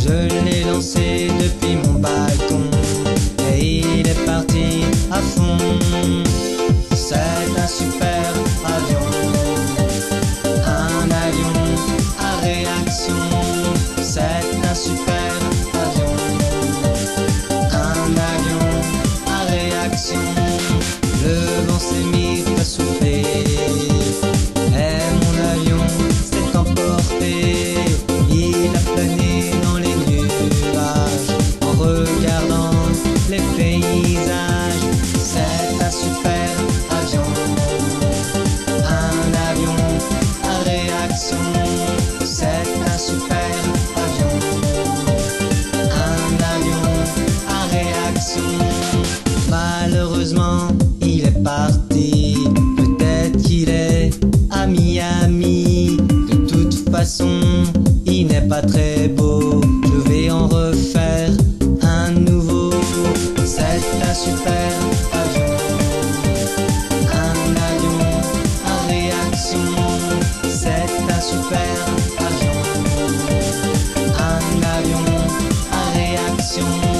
Je l'ai lancé depuis mon balcon et il est parti à fond. C'est un super avion, un avion à réaction. C'est un super avion, un avion à réaction. Le vent s'est mis à souffler les paysages. C'est un super avion, un avion à réaction. C'est un super avion, un avion à réaction. Malheureusement, il est parti. Peut-être qu'il est à Miami. De toute façon, Super agent, un allions à réaction, c'est un super agent, un ayons à réaction.